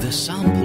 The Sample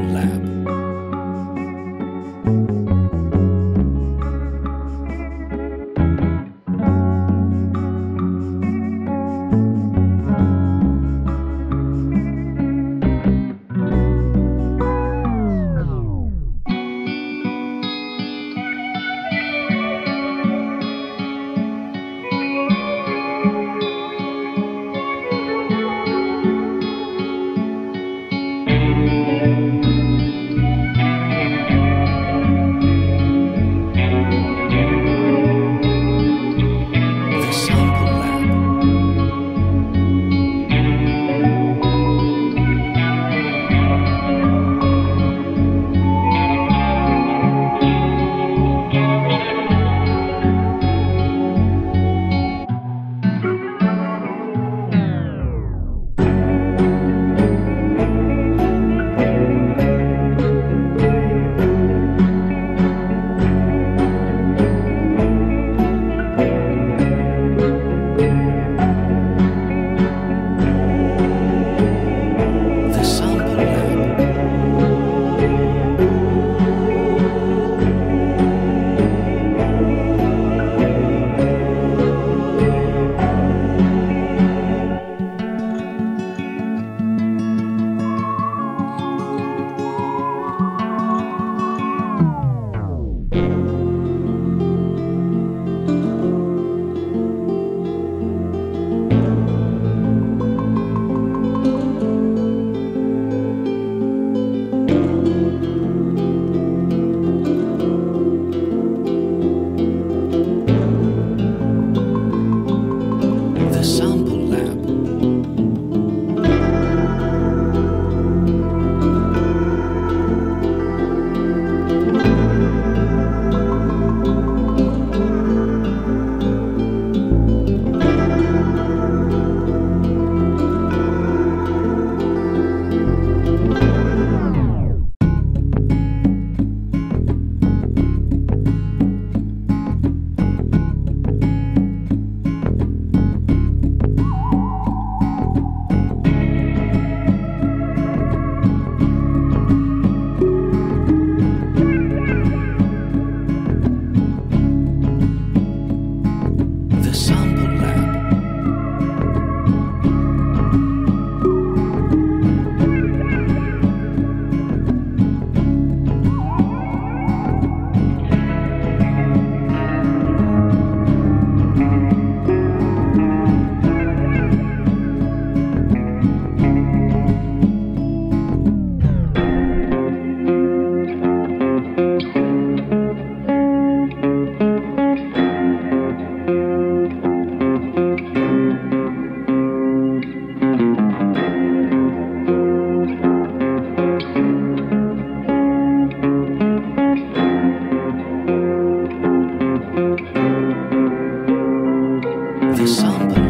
Sample